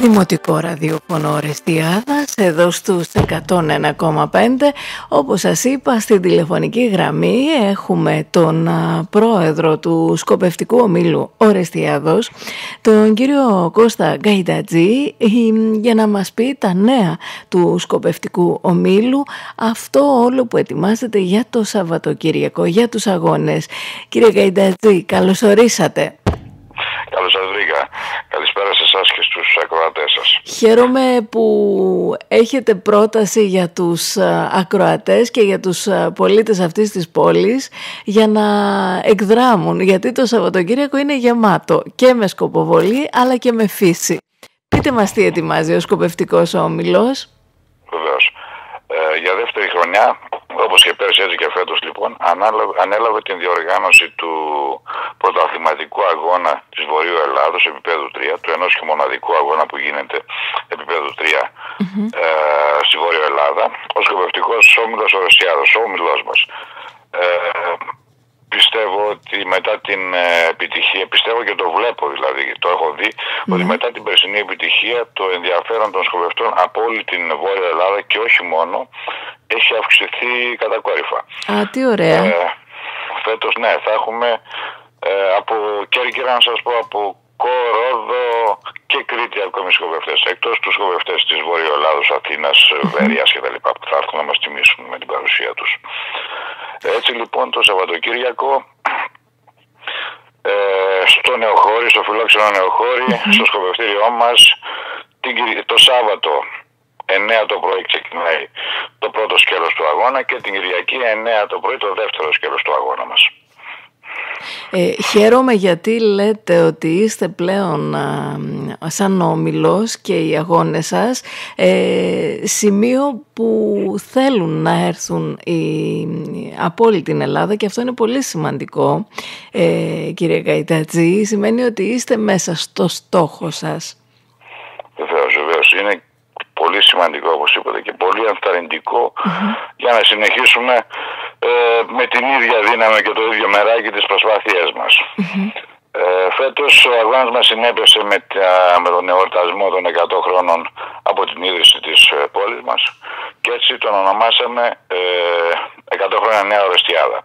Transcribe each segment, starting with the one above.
Δημοτικό ραδιοφωνό Ορεστιάδας εδώ στους 101,5 όπως σας είπα στην τηλεφωνική γραμμή έχουμε τον πρόεδρο του Σκοπευτικού Ομίλου Ορεστιάδος τον κύριο Κώστα Γκαϊντατζή για να μας πει τα νέα του Σκοπευτικού Ομίλου αυτό όλο που ετοιμάζεται για το Σαββατοκύριακο για τους αγώνες. Κύριε Γκαϊντατζή καλώς ορίσατε Καλώς σας βρήκα. Καλησπέρα σε εσάς και στους ακροατές σας. Χαίρομαι που έχετε πρόταση για τους ε, ακροατές και για τους ε, πολίτες αυτής της πόλης για να εκδράμουν, γιατί το Σαββατοκύριακο είναι γεμάτο και με σκοποβολή αλλά και με φύση. Πείτε μας τι ετοιμάζει ο σκοπευτικός όμιλος. Βεβαίως. Ε, για δεύτερη χρονιά όπως και πέρσι έτσι και φέτος λοιπόν ανέλαβε την διοργάνωση του πρωταθληματικού αγώνα της Βορείου Ελλάδος επίπεδου 3 του ενός και μοναδικού αγώνα που γίνεται επίπεδου 3 ε, στη Βόρειο Ελλάδα ο σκοπευτικός όμιλος Ορεσιάδος, ο όμιλός μας ε, πιστεύω ότι μετά την ε, επιτυχία, πιστεύω και το βλέπω δηλαδή, το έχω δει, ότι ναι. μετά την περσινή επιτυχία το ενδιαφέρον των σκοπευτών από όλη την Βόρεια Ελλάδα και όχι μόνο έχει αυξηθεί κατακόρυφα. Α, τι ωραία. Ε, φέτος ναι, θα έχουμε ε, από Κέρκυρα να σας πω, από Κορόδο και Κρήτη ακόμη σκοπευτές, εκτός τους σκοπευτές της Βόρειο Ελλάδος, Αθήνας, Βέρειας και τα λοιπά που θα έρθουν να μας τιμήσουν με την παρουσία τους. Έτσι λοιπόν το Σαββατοκύριακο ε, στο Νεοχώρι, στο φιλόξενο Νεοχώρι, στο σκοπευτήριό μας, το Σάββατο 9 το πρωί ξεκινάει το πρώτο σκέλος του αγώνα και την Κυριακή 9 το πρωί το δεύτερο σκέλος του αγώνα μας. Ε, χαίρομαι γιατί λέτε ότι είστε πλέον α, σαν όμιλος και οι αγώνες σας ε, σημείο που θέλουν να έρθουν οι, από όλη την Ελλάδα και αυτό είναι πολύ σημαντικό ε, κύριε Καϊτατζή σημαίνει ότι είστε μέσα στο στόχο σας. Βεβαίως, βεβαίως. Είναι πολύ σημαντικό όπως είπατε και πολύ για να συνεχίσουμε ε, με την ίδια δύναμη και το ίδιο μεράκι τις προσπάθειές μας. Ε, φέτος ο αγώνας μας συνέπεσε με, με τον εορτασμό των 100 χρόνων από την ίδρυση της ε, πόλης μας και έτσι τον ονομάσαμε ε, 100 χρόνια Νέα Ορεστιάδα.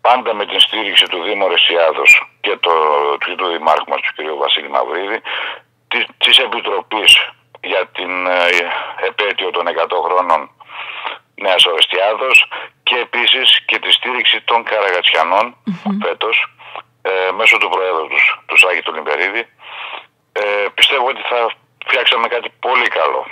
Πάντα με την στήριξη του Δήμου Ορεστιάδος και, το, του Δημάρχου μας, του κ. Βασίλη Μαυρίδη, της, της Επιτροπής για την ε, επέτειο των 100 χρόνων Νέας Ορεστιάδος και επίσης και τη στήριξη των Καραγατσιανών mm-hmm. φέτος ε, μέσω του Προέδρου τους, του Σάκη του Λιμπερίδη. Ε, πιστεύω ότι θα φτιάξαμε κάτι πολύ καλό.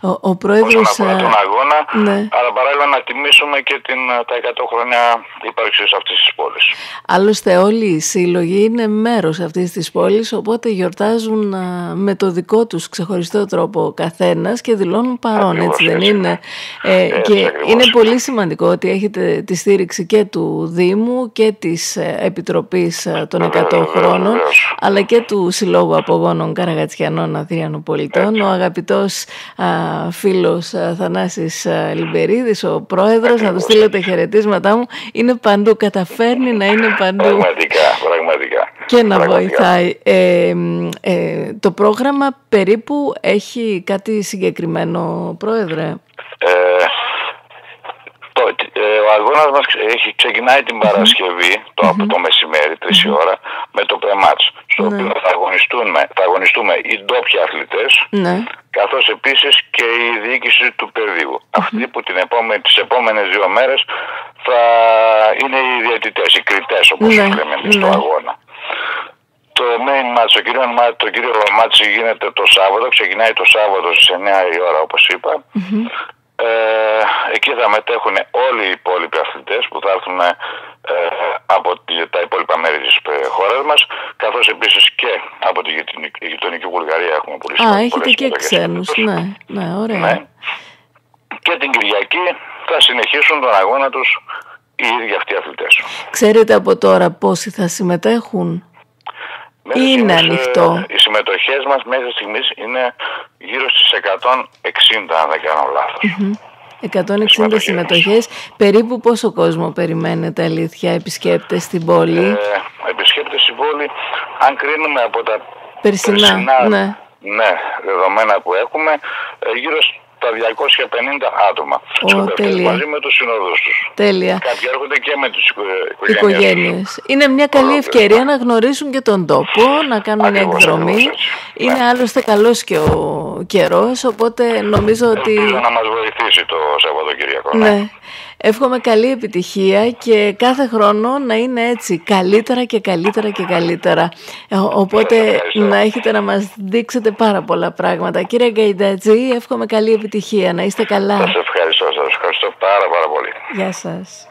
Ο, ο πρόεδρος... Όσον αφορά τον αγώνα, ναι. αλλά παράλληλα να τιμήσουμε και την, τα 100 χρόνια ύπαρξης αυτής της πόλης. Άλλωστε όλοι οι σύλλογοι είναι μέρος αυτής της πόλης, οπότε γιορτάζουν με το δικό τους ξεχωριστό τρόπο ο καθένας και δηλώνουν παρόν, έτσι δεν είναι; Ε, και είναι πολύ σημαντικό ότι έχετε τη στήριξη και του Δήμου και της ε, Επιτροπής ε, των 100 χρόνων, αλλά και του Συλλόγου Απογόνων Καραγατσιανών Αθήριανων Πολιτών, ο αγαπητός α, φίλος Θανάσης Λιμπερίδης, ο πρόεδρος, να του στείλω τα χαιρετίσματά μου, είναι παντού, καταφέρνει να είναι παντού. Πραγματικά, πραγματικά. Και να βοηθάει. Ε, ε, το πρόγραμμα περίπου έχει κάτι συγκεκριμένο, πρόεδρε; Ε, το, ε, ο αγώνας μας έχει, ξεκινάει την Παρασκευή, το, mm-hmm. το μεσημέρι, 3 ώρα, με το πρεμάτς, στο ναι. οποίο θα αγωνιστούμε, θα αγωνιστούμε οι ντόπιοι αθλητές, ναι. καθώς επίσης και η διοίκηση του πεδίου. Αυτοί που την επόμενη, τις επόμενες δύο μέρες θα είναι οι διαιτητές, οι κριτές όπως ναι. λέμε στο αγώνα. Το main match, το κύριος, το κύριο match γίνεται το Σάββατο, ξεκινάει το Σάββατο στις 9 η ώρα όπως είπα. Ε, εκεί θα μετέχουν όλοι οι υπόλοιποι αθλητές που θα έρθουν ε, από τα υπόλοιπα μέρη τη ε, χώρα μα, καθώ επίση και από τη γειτονική Βουλγαρία έχουμε πολύ Α, έχετε και ξένους, ναι, ναι, ωραία. Ναι. Και την Κυριακή θα συνεχίσουν τον αγώνα τους οι ίδιοι αυτοί οι αθλητές. Ξέρετε από τώρα πόσοι θα συμμετέχουν; είναι ανοιχτό. Οι συμμετοχές μας μέχρι στιγμής είναι γύρω στις 160 αν δεν κάνω λάθος. 160 συμμετοχές. Περίπου πόσο κόσμο περιμένετε αλήθεια επισκέπτες στην πόλη; Ε, επισκέπτες στην πόλη, αν κρίνουμε από τα περσινά, ναι. Ναι, δεδομένα που έχουμε, ε, γύρω τα 250 άτομα. Ο, τέλεια. Μαζί με τους συνόδους τους. Τέλεια. Κάποιοι έρχονται και με τις οικογένειες. οικογένειες. Είναι μια καλή ευκαιρία να γνωρίσουν και τον τόπο, να κάνουν μια εκδρομή. Είναι ναι. άλλωστε καλός και ο καιρός, οπότε νομίζω ότι... Ελπίζω να μας βοηθήσει το Σαββατοκυριακό. Ναι. ναι. Εύχομαι καλή επιτυχία και κάθε χρόνο να είναι έτσι καλύτερα και καλύτερα και καλύτερα. Ε, οπότε να έχετε να μας δείξετε πάρα πολλά πράγματα. Κύριε Γκαϊντατζή, εύχομαι καλή επιτυχία. Να είστε καλά. Σας ευχαριστώ. Σας ευχαριστώ πάρα πάρα πολύ. Γεια σας.